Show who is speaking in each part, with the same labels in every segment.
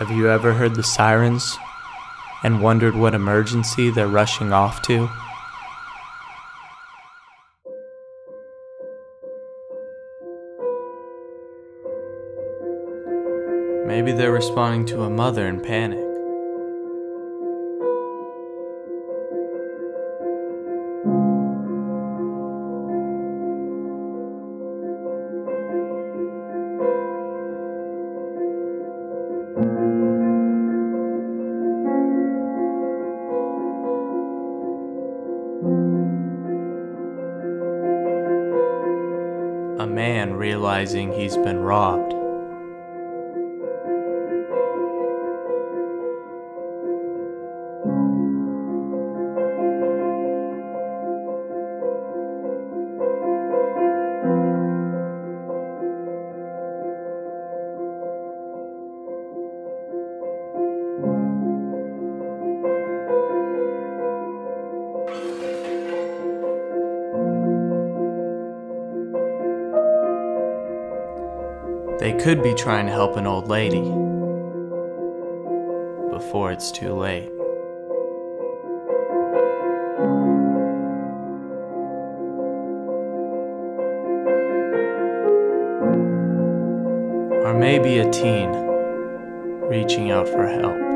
Speaker 1: Have you ever heard the sirens and wondered what emergency they're rushing off to? Maybe they're responding to a mother in panic. Man realizing he's been robbed. They could be trying to help an old lady before it's too late. Or maybe a teen reaching out for help.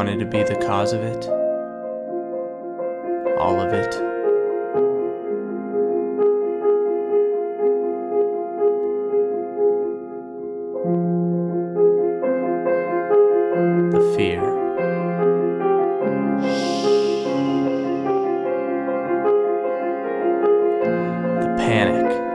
Speaker 1: Wanted to be the cause of it? All of it? The fear. The panic.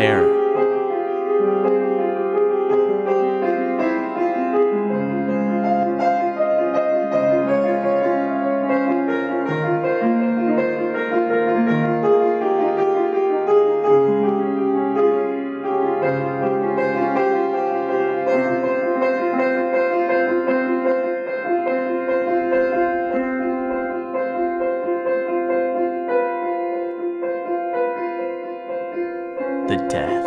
Speaker 1: The The death.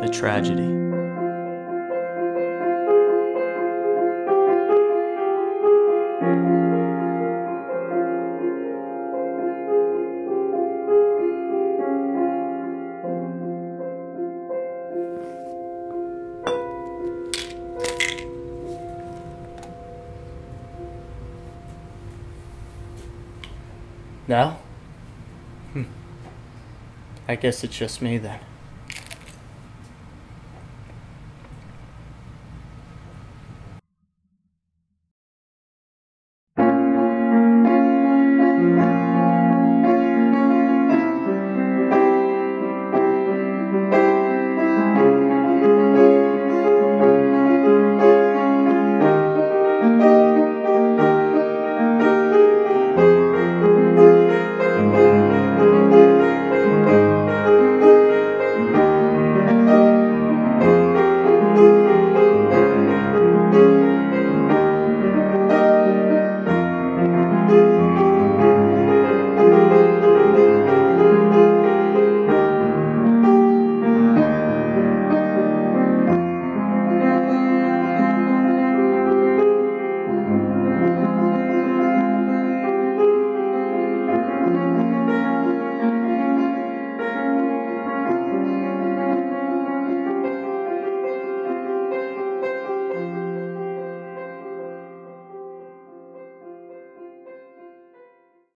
Speaker 1: The tragedy.
Speaker 2: No? Hmm. I guess it's just me then.